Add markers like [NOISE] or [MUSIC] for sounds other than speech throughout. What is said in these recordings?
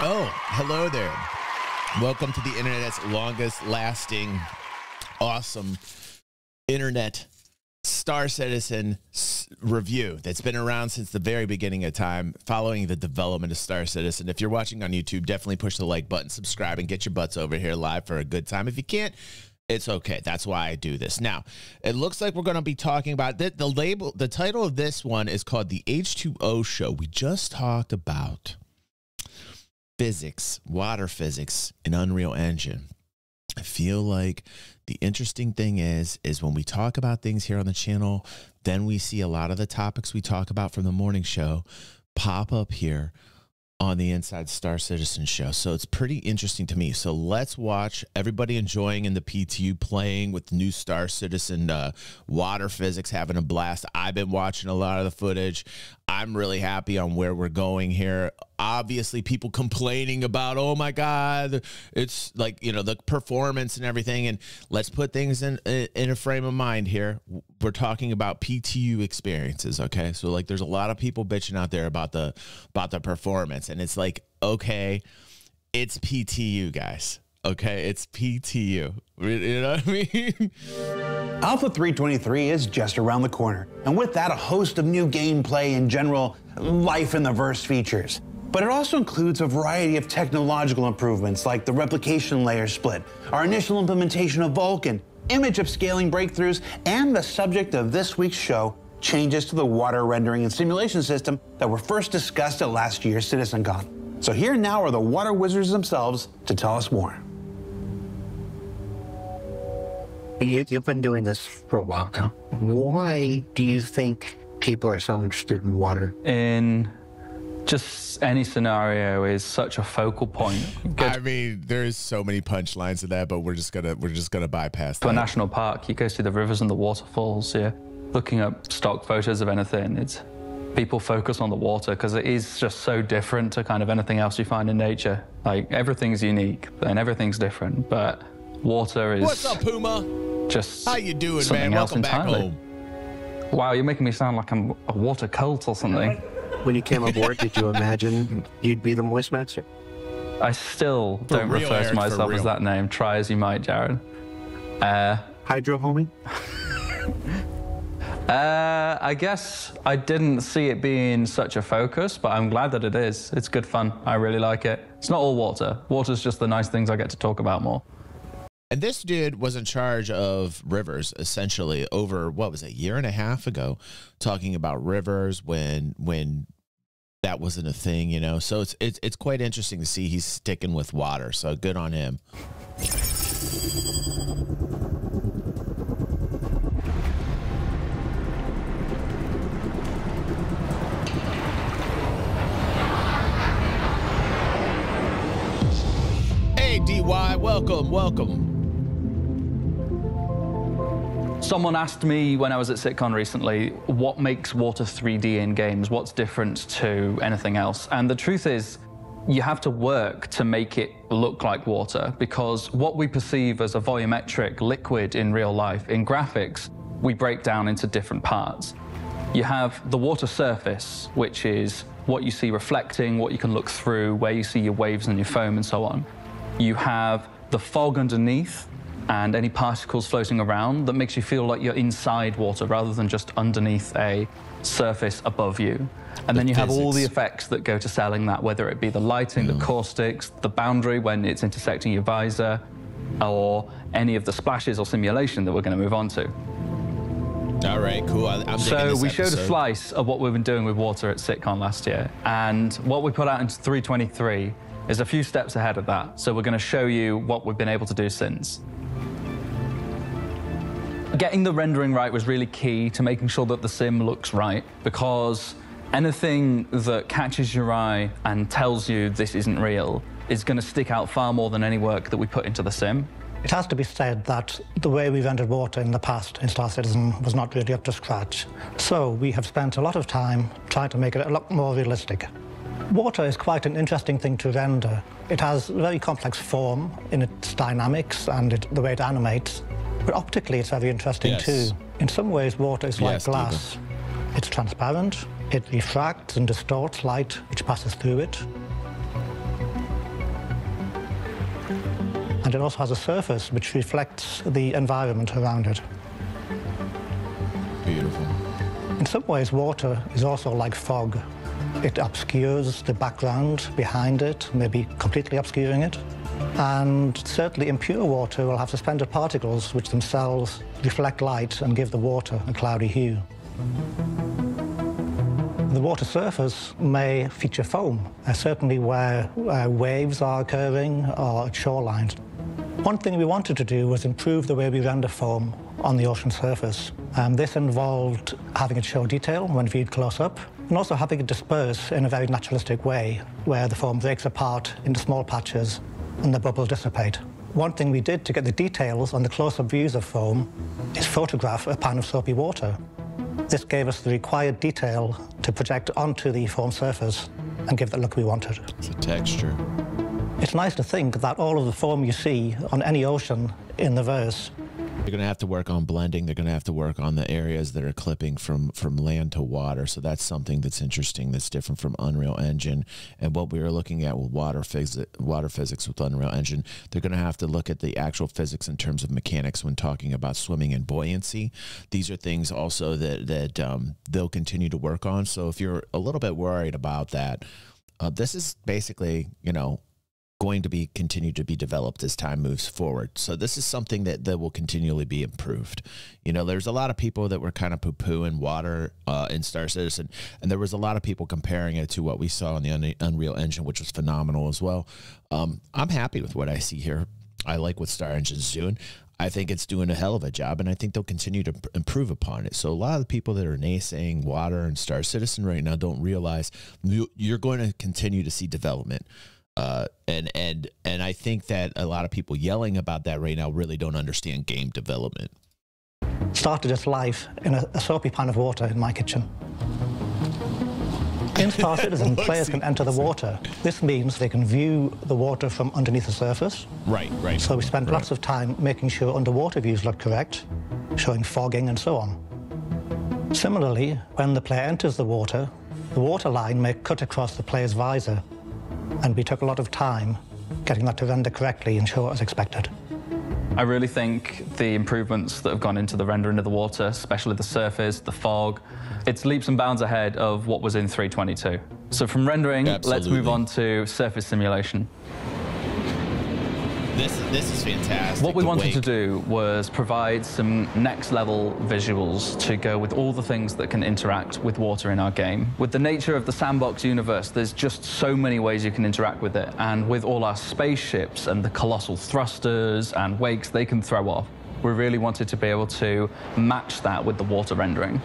Oh, hello there. Welcome to the internet's longest lasting, awesome internet Star Citizen review that's been around since the very beginning of time, following the development of Star Citizen. If you're watching on YouTube, definitely push the like button, subscribe, and get your butts over here live for a good time. If you can't, it's okay. That's why I do this. Now, it looks like we're going to be talking about the, the label. The title of this one is called the H2O Show. We just talked about physics, water physics in Unreal Engine. I feel like the interesting thing is is when we talk about things here on the channel, then we see a lot of the topics we talk about from the morning show pop up here on the Inside Star Citizen show. So it's pretty interesting to me. So let's watch everybody enjoying in the PTU playing with new Star Citizen uh, water physics, having a blast. I've been watching a lot of the footage. I'm really happy on where we're going here. Obviously, people complaining about, oh my God, it's like, you know, the performance and everything. And let's put things in, in a frame of mind here. We're talking about PTU experiences, okay? So like there's a lot of people bitching out there about the about the performance. And it's like, okay, it's PTU, guys. Okay, it's PTU. You know what I mean? [LAUGHS] Alpha 323 is just around the corner, and with that, a host of new gameplay and general life in the verse features. But it also includes a variety of technological improvements like the replication layer split, our initial implementation of Vulkan, image upscaling breakthroughs, and the subject of this week's show, changes to the water rendering and simulation system that were first discussed at last year's CitizenCon. So here now are the water wizards themselves to tell us more. You, you've been doing this for a while now. Why do you think people are so interested in water? in just any scenario is such a focal point. Go I mean, there's so many punchlines to that, but we're just gonna we're just gonna bypass to a national park, you go see the rivers and the waterfalls. You're looking up stock photos of anything. It's people focus on the water because it is just so different to kind of anything else you find in nature. Like everything's unique and everything's different, but water is What's up, Puma? just How you doing, man? Welcome back entirely. home. Wow, you're making me sound like I'm a water cult or something. When you came aboard, did you imagine you'd be the voice master? I still For don't refer Eric, to myself as that name. Try as you might, Jared. Uh, Hydro homie? [LAUGHS] Uh, I guess I didn't see it being such a focus, but I'm glad that it is. It's good fun. I really like it. It's not all water. Water's just the nice things I get to talk about more. And this dude was in charge of rivers essentially over what was it, a year and a half ago, talking about rivers when when that wasn't a thing, you know. So it's it's it's quite interesting to see he's sticking with water. So good on him. Hey DY, welcome, welcome. Someone asked me when I was at CitCon recently, what makes water 3D in games? What's different to anything else? And the truth is, you have to work to make it look like water because what we perceive as a volumetric liquid in real life, in graphics, we break down into different parts. You have the water surface, which is what you see reflecting, what you can look through, where you see your waves and your foam and so on. You have the fog underneath and any particles floating around that makes you feel like you're inside water rather than just underneath a surface above you. And then you have all the effects that go to selling that, whether it be the lighting, the caustics, the boundary when it's intersecting your visor, or any of the splashes or simulation that we're going to move on to. All right, cool. I'm So we showed a slice of what we've been doing with water at CitCon last year, and what we put out into 323 is a few steps ahead of that. So we're going to show you what we've been able to do since. Getting the rendering right was really key to making sure that the sim looks right because anything that catches your eye and tells you this isn't real is going to stick out far more than any work that we put into the sim. It has to be said that the way we've entered water in the past in Star Citizen was not really up to scratch. So we have spent a lot of time trying to make it a lot more realistic. Water is quite an interesting thing to render. It has very complex form in its dynamics and it, the way it animates, but optically it's very interesting Yes. too. In some ways, water is like Yes, glass. It's transparent, it refracts and distorts light which passes through it. And it also has a surface which reflects the environment around it. Beautiful. In some ways, water is also like fog. It obscures the background behind it, maybe completely obscuring it. And certainly impure water will have suspended particles which themselves reflect light and give the water a cloudy hue. The water surface may feature foam, uh, certainly where uh, waves are occurring or at shorelines. One thing we wanted to do was improve the way we render foam on the ocean surface. Um, this involved having it show detail when viewed close up, and also having it disperse in a very naturalistic way, where the foam breaks apart into small patches and the bubbles dissipate. One thing we did to get the details on the close-up views of foam is photograph a pan of soapy water. This gave us the required detail to project onto the foam surface and give the look we wanted. It's a texture. It's nice to think that all of the foam you see on any ocean in the verse They're going to have to work on blending. They're going to have to work on the areas that are clipping from from land to water. So that's something that's interesting. That's different from Unreal Engine and what we were looking at with water physics. Water physics with Unreal Engine. They're going to have to look at the actual physics in terms of mechanics when talking about swimming and buoyancy. These are things also that that um, they'll continue to work on. So if you're a little bit worried about that, uh, this is basically you know going to be continue to be developed as time moves forward. So this is something that, that will continually be improved. You know, there's a lot of people that were kind of poo-pooing water uh, in Star Citizen, and there was a lot of people comparing it to what we saw in the Unreal Engine, which was phenomenal as well. Um, I'm happy with what I see here. I like what Star Engine's doing. I think it's doing a hell of a job, and I think they'll continue to improve upon it. So a lot of the people that are naysaying water and Star Citizen right now don't realize you're going to continue to see development. Uh, and and and I think that a lot of people yelling about that right now really don't understand game development. started its life in a, a soapy pan of water in my kitchen. In [LAUGHS] Star Citizen, players can enter the water. This means they can view the water from underneath the surface. Right, right. So we spent lots of time making sure underwater views look correct, showing fogging and so on. Similarly, when the player enters the water, the water line may cut across the player's visor, and we took a lot of time getting that to render correctly and show as expected. I really think the improvements that have gone into the rendering of the water, especially the surface, the fog, it's leaps and bounds ahead of what was in 322. So from rendering, let's move on to surface simulation. This this is fantastic. What we wanted to do was provide some next level visuals to go with all the things that can interact with water in our game. With the nature of the sandbox universe, there's just so many ways you can interact with it. And with all our spaceships and the colossal thrusters and wakes they can throw off, we really wanted to be able to match that with the water rendering.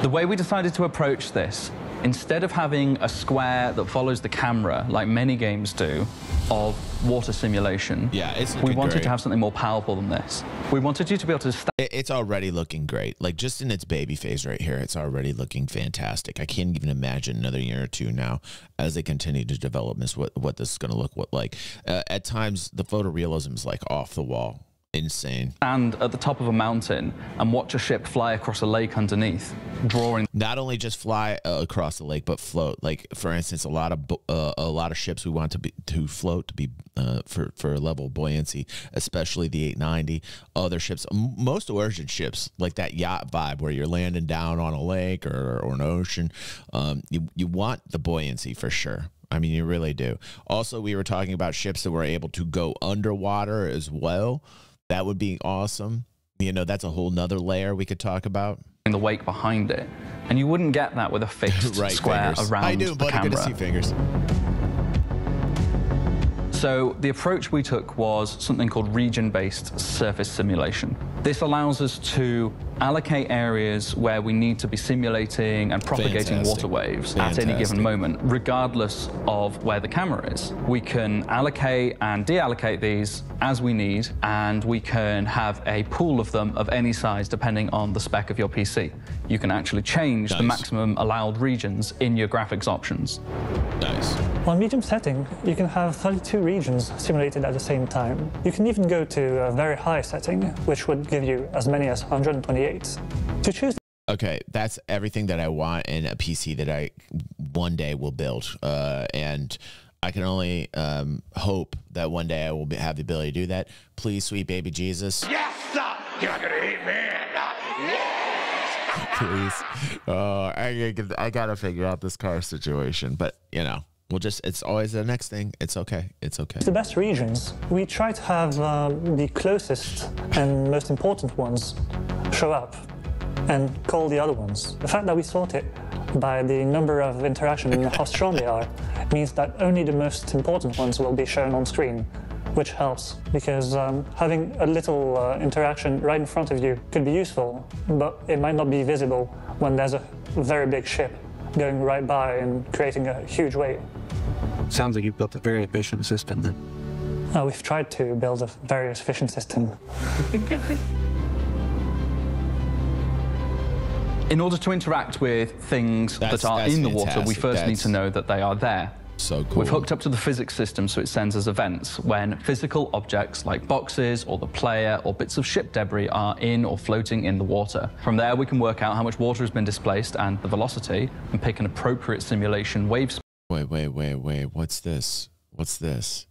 The way we decided to approach this, instead of having a square that follows the camera like many games do of water simulation, Yeah, it's we wanted great. to have something more powerful than this. We wanted you to be able to It's already looking great. Like just in its baby phase right here, it's already looking fantastic. I can't even imagine another year or two now as they continue to develop this what what this is going to look what like. Uh, at times, the photorealism is like off the wall, insane. stand at the top of a mountain and watch a ship fly across a lake underneath, drawing Not only just fly uh, across the lake, but float. Like for instance, a lot of uh, a lot of ships we want to be to float to be uh, for for level buoyancy, especially the 890. Other ships, most origin ships, like that yacht vibe where you're landing down on a lake or, or an ocean. Um, you you want the buoyancy for sure. I mean, you really do. Also, we were talking about ships that were able to go underwater as well. That would be awesome. You know, that's a whole nother layer we could talk about. In the wake behind it. And you wouldn't get that with a fixed [LAUGHS] right square fingers. around I do, the buddy. Good to see fingers. So the approach we took was something called region-based surface simulation. This allows us to allocate areas where we need to be simulating and propagating Fantastic. water waves at any given moment, regardless of where the camera is. We can allocate and deallocate these as we need, and we can have a pool of them of any size depending on the spec of your PC. You can actually change the maximum allowed regions in your graphics options. Nice. On medium setting, you can have 32 regions simulated at the same time. You can even go to a very high setting, which would give you as many as 128. To choose Okay, that's everything that I want in a PC that I one day will build. Uh, and I can only um, hope that one day I will be, have the ability to do that. Please, sweet baby Jesus. Yes, sir. You're gonna eat me. [LAUGHS] please. Oh, I, I gotta figure out this car situation, but you know, we'll just. It's always the next thing. It's okay. It's okay. The best regions, we try to have uh, the closest and most important ones show up and call the other ones. The fact that we sort it by the number of interaction and how strong they are means that only the most important ones will be shown on screen, which helps because um, having a little uh, interaction right in front of you could be useful, but it might not be visible when there's a very big ship going right by and creating a huge wave. Sounds like you've built a very efficient system then. Uh, we've tried to build a very efficient system. [LAUGHS] In order to interact with things That's- that are in the water, we fantastic. first need to know that they are there. So cool. We've hooked up to the physics system so it sends us events when physical objects like boxes or the player or bits of ship debris are in or floating in the water. From there, we can work out how much water has been displaced and the velocity and pick an appropriate simulation wave Wait, wait, wait, wait. What's this? What's this?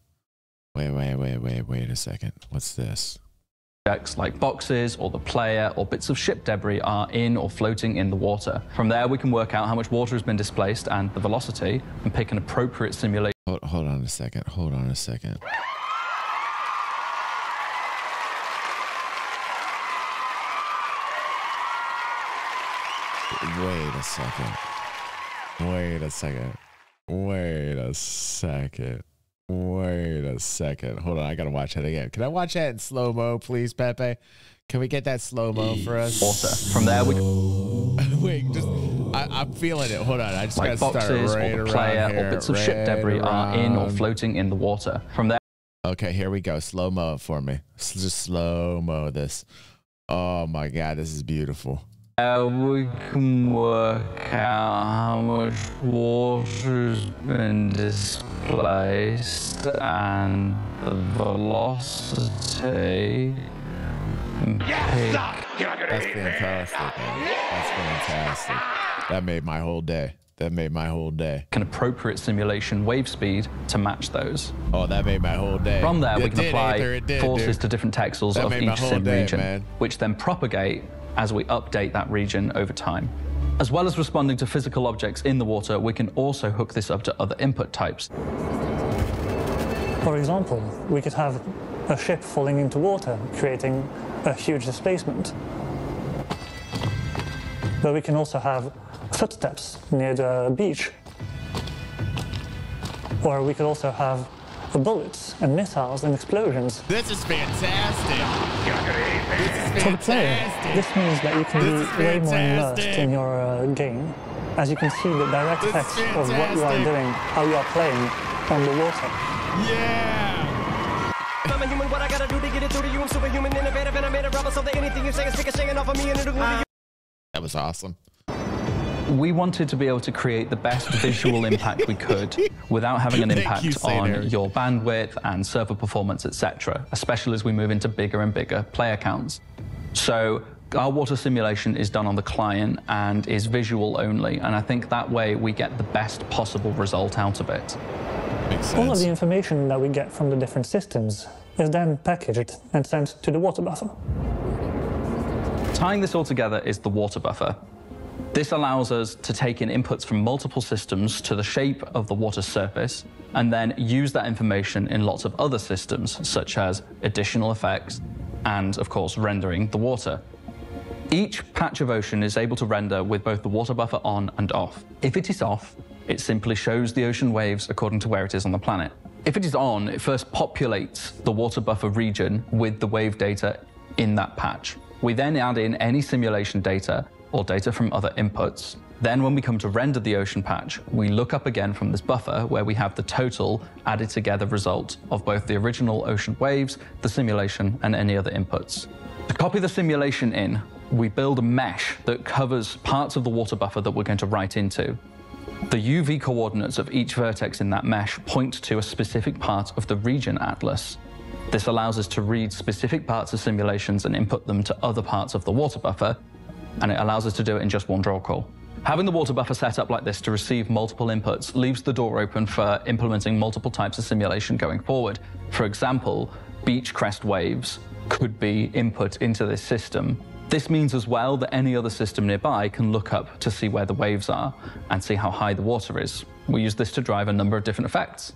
Wait, wait, wait, wait, wait a second. What's this? Objects like boxes or the player or bits of ship debris are in or floating in the water. From there, we can work out how much water has been displaced and the velocity and pick an appropriate simulation Hold, hold on a second. Hold on a second. Wait a second. Wait a second. Wait a second. Wait a second. Hold on. I got to watch that again. Can I watch that in slow mo, please, Pepe? Can we get that slow mo for us? water. From there, we can [LAUGHS] Wait, just I, I'm feeling it. Hold on. I just like got to start right or the around player here, or bits of ship right debris are in or floating in the water. From there, Okay, here we go. Slow mo for me. Just slow mo this. Oh my god, this is beautiful. Uh, we can work out how much water's been displaced and the velocity. pick That's fantastic. Man. That's fantastic. That made my whole day. That made my whole day. an appropriate simulation wave speed to match those. Oh, that made my whole day. From there, we can apply it did, forces dude. to different texels That of each sim day, region, man. which then propagate as we update that region over time. As well as responding to physical objects in the water, we can also hook this up to other input types. For example, we could have a ship falling into water, creating a huge displacement. But we can also have footsteps near the beach. Or we could also have bullets and missiles and explosions. This is fantastic. This is For the player, this means that you can This be way more immersed in your uh, game, as you can see the direct This effects of what you are doing, how you are playing on the water. Yeah. I'm a human, what I gotta do to get it through to you? I'm superhuman, innovative, and I made a rubber so that anything you say is singing off of me and it'll glue. That was awesome. We wanted to be able to create the best [LAUGHS] visual impact we could without having an impact you, on Eric. your bandwidth and server performance, etc., especially as we move into bigger and bigger player counts. So our water simulation is done on the client and is visual only, and I think that way we get the best possible result out of it. Makes All of the information that we get from the different systems is then packaged and sent to the water buffer. Tying this all together is the water buffer. This allows us to take in inputs from multiple systems to the shape of the water surface and then use that information in lots of other systems, such as additional effects and, of course, rendering the water. Each patch of ocean is able to render with both the water buffer on and off. If it is off, it simply shows the ocean waves according to where it is on the planet. If it is on, it first populates the water buffer region with the wave data in that patch. We then add in any simulation data or data from other inputs. Then, when we come to render the ocean patch, we look up again from this buffer where we have the total added together result of both the original ocean waves, the simulation, and any other inputs. To copy the simulation in, we build a mesh that covers parts of the water buffer that we're going to write into. The UV coordinates of each vertex in that mesh point to a specific part of the region atlas. This allows us to read specific parts of simulations and input them to other parts of the water buffer, and it allows us to do it in just one draw call. Having the water buffer set up like this to receive multiple inputs leaves the door open for implementing multiple types of simulation going forward. For example, beach crest waves could be input into this system. This means as well that any other system nearby can look up to see where the waves are and see how high the water is. We use this to drive a number of different effects.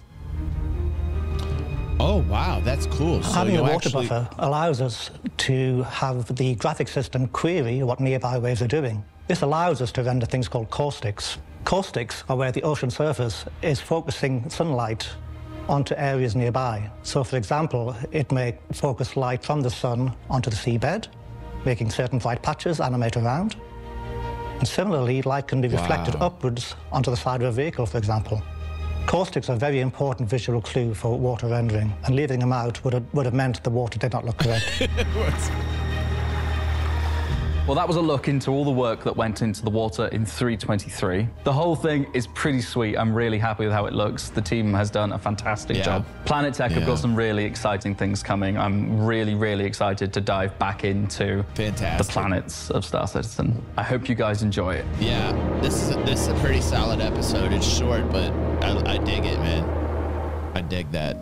Oh wow, that's cool. So Having a water actually- buffer allows us to have the graphic system query what nearby waves are doing. This allows us to render things called caustics. Caustics are where the ocean surface is focusing sunlight onto areas nearby. So, for example, it may focus light from the sun onto the seabed, making certain white patches animate around. And similarly, light can be reflected Wow. upwards onto the side of a vehicle, for example. Caustics are a very important visual clue for water rendering, and leaving them out would have, would have meant the water did not look correct. [LAUGHS] [LAUGHS] Well, that was a look into all the work that went into the water in 323. The whole thing is pretty sweet. I'm really happy with how it looks. The team has done a fantastic Yeah. job. Planet Tech have got some really exciting things coming. I'm really, really excited to dive back into Fantastic. the planets of Star Citizen. I hope you guys enjoy it. Yeah, this is a, this is a pretty solid episode. It's short, but I, I dig it, man. I dig that.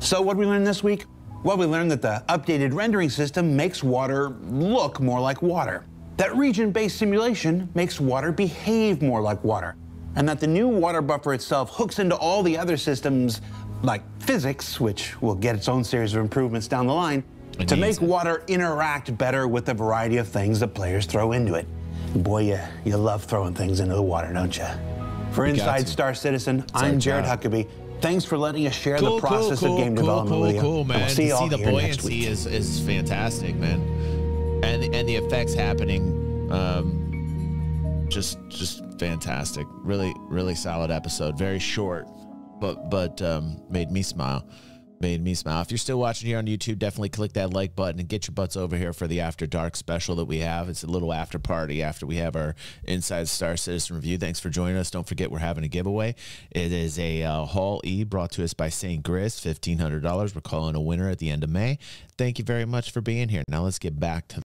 So, what did we learn this week? Well, we learned that the updated rendering system makes water look more like water, that region based simulation makes water behave more like water, and that the new water buffer itself hooks into all the other systems like physics, which will get its own series of improvements down the line, It to make it. water interact better with the variety of things that players throw into it. Boy, you, you love throwing things into the water, don't you? For Inside. Star Citizen, our I'm Jared job. Huckabee. Thanks for letting us share Cool, the process cool, of game cool, development cool, with you. cool, man. We'll see you all see the here next buoyancy week. is is fantastic, man, and and the effects happening, um, just just fantastic. Really, really solid episode. Very short, but but um, made me smile. Made me smile. If you're still watching here on YouTube, definitely click that like button and get your butts over here for the After Dark special that we have. It's a little after party after we have our Inside Star Citizen review. Thanks for joining us. Don't forget we're having a giveaway. It is a uh, Hull E brought to us by St. Gris, $1,500. We're calling a winner at the end of May. Thank you very much for being here. Now let's get back to